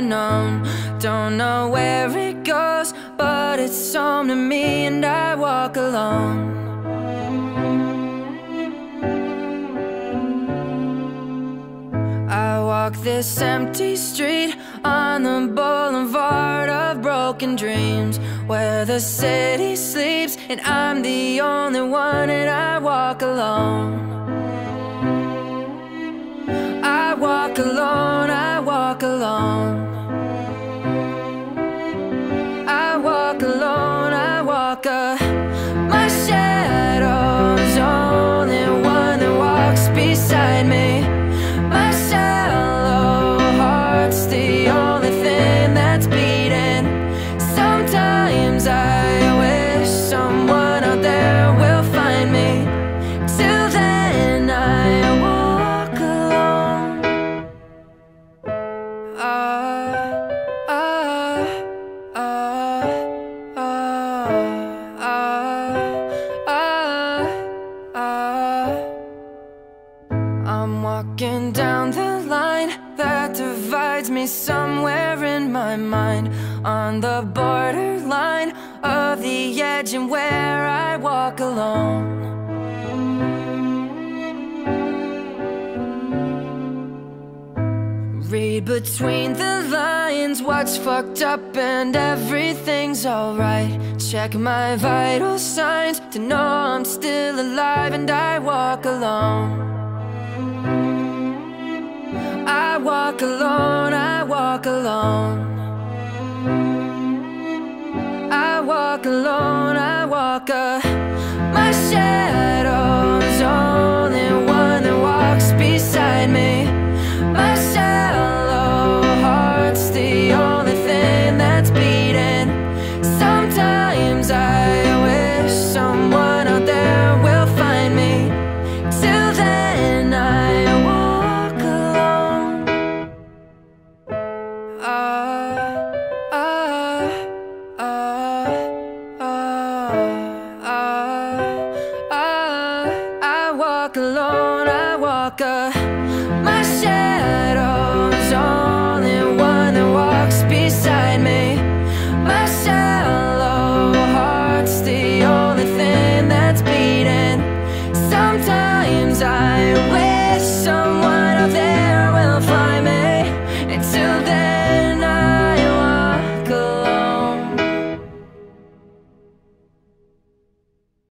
known. Don't know where it goes, but it's home to me, and I walk alone. I walk this empty street on the boulevard of broken dreams Where the city sleeps and I'm the only one and I walk alone walk I'm walking down the line that divides me somewhere in my mind On the borderline of the edge and where I walk alone Read between the lines what's fucked up and everything's alright. Check my vital signs to know I'm still alive and I walk alone. I walk alone, I walk alone. I walk alone, I walk a walk alone, I walk a